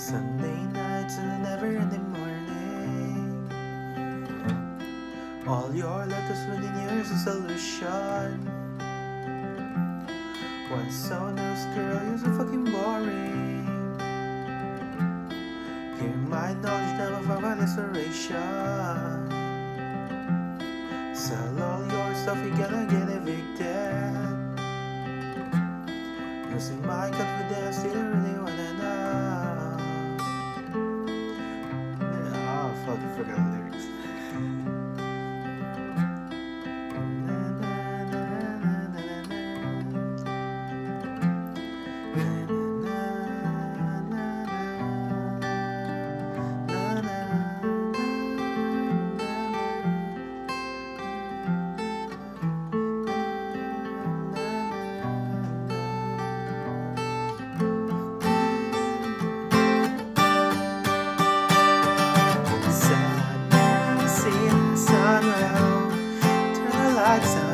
Sunday nights and never-ending mourning. All your letters within years is solution What's so nice girl, you're so fucking boring. Hear my knowledge never found my desperation Sell all your stuff, you're gonna get evicted. Losing my confidence, still really wanna know. lights out.